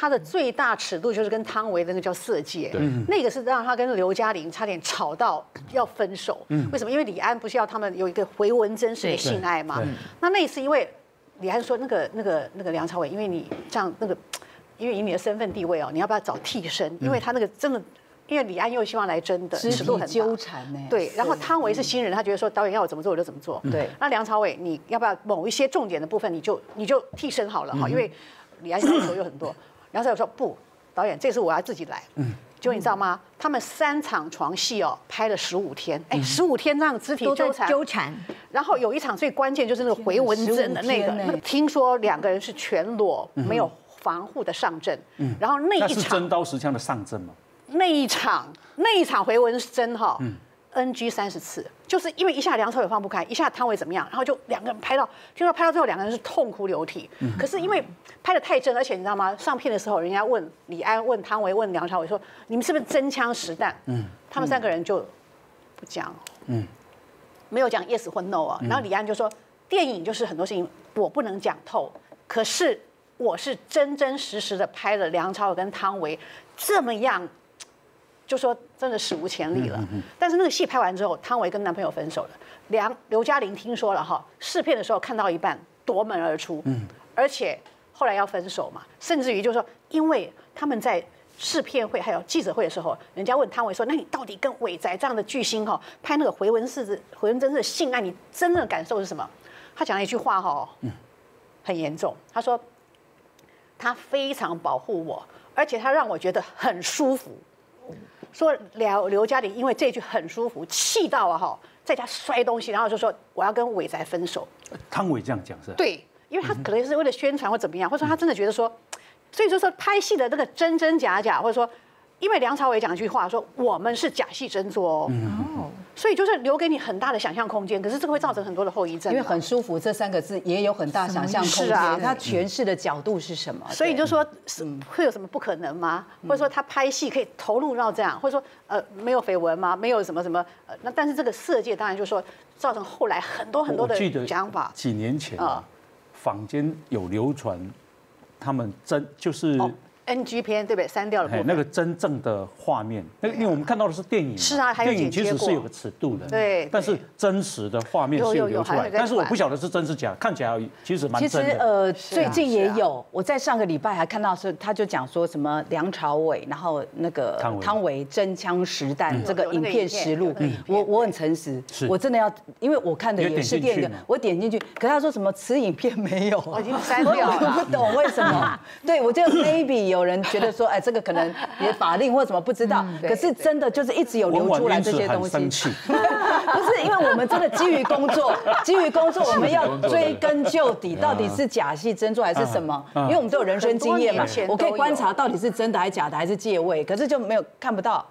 他的最大尺度就是跟汤唯的那个叫色戒，那个是让他跟刘嘉玲差点吵到要分手。为什么？因为李安不是要他们有一个回文真实的性爱吗？那那一次因为李安说那个那个那个梁朝伟，因为你这样那个，因为以你的身份地位哦，你要不要找替身？因为他那个真的，因为李安又希望来真的，尺度很纠缠呢。对，然后汤唯是新人，他觉得说导演要我怎么做我就怎么做。对，那梁朝伟你要不要某一些重点的部分你就你就替身好了哈，因为李安要求有很多。梁朝伟说不，导演这次我要自己来。嗯，结果你知道吗？他们三场床戏哦，拍了十五天，哎，十五天让肢体纠缠纠缠。然后有一场最关键就是那个回纹针的那个，那个听说两个人是全裸，没有防护的上阵。嗯，然后那一场是真刀实枪的上阵吗？那一场那一场回纹针哈。嗯。NG 三十次，就是因为一下梁朝伟放不开，一下汤唯怎么样，然后就两个人拍到，听说拍到最后两个人是痛哭流涕。可是因为拍的太真，而且你知道吗？上片的时候，人家问李安、问汤唯、问梁朝伟说：“你们是不是真枪实弹？”嗯，他们三个人就不讲，嗯，没有讲 yes 或 no 啊。然后李安就说：“电影就是很多事情我不能讲透，可是我是真真实实的拍了梁朝伟跟汤唯这么样。”就说真的史无前例了，但是那个戏拍完之后，汤唯跟男朋友分手了。梁刘嘉玲听说了哈，试片的时候看到一半夺门而出，嗯而且后来要分手嘛，甚至于就是说，因为他们在试片会还有记者会的时候，人家问汤唯说：“那你到底跟伟仔这样的巨星哈拍那个回文式的回文真的性爱，你真正的感受是什么？”他讲了一句话哈，嗯很严重，他说：“他非常保护我，而且他让我觉得很舒服。”说刘刘嘉玲因为这句很舒服，气到啊哈，在家摔东西，然后就说我要跟伟仔分手。汤唯这样讲是？对，因为他可能是为了宣传或怎么样，或者说他真的觉得说，所以就说拍戏的那个真真假假，或者说。因为梁朝伟讲一句话说：“我们是假戏真做哦，所以就是留给你很大的想象空间。可是这个会造成很多的后遗症。因为很舒服这三个字也有很大想象空间。他诠释的角度是什么？所以就说是会有什么不可能吗？或者说他拍戏可以投入到这样？或者说呃没有绯闻吗？没有什么什么？呃那但是这个色戒当然就是说造成后来很多很多的讲法。几年前啊，坊间有流传，他们真就是。NG 片对不对？删掉了部分。那个真正的画面，那个因为我们看到的是电影，是啊，还有电影其实是有个尺度的，对。但是真实的画面是有流出来，但是我不晓得是真是假，看起来其实蛮真的。其实呃，最近也有，我在上个礼拜还看到是，他就讲说什么梁朝伟，然后那个汤唯真枪实弹这个影片实录，我我很诚实，我真的要，因为我看的也是电影，我点进去，可是他说什么此影片没有，我已经删掉了，我不懂为什么。对我就 maybe 有。有人觉得说，哎，这个可能也法令或什么不知道，可是真的就是一直有流出来这些东西。不是，因为我们真的基于工作，基于工作，我们要追根究底，到底是假戏真做还是什么？因为我们都有人生经验嘛，我可以观察到底是真的还是假的，还是借位，可是就没有看不到。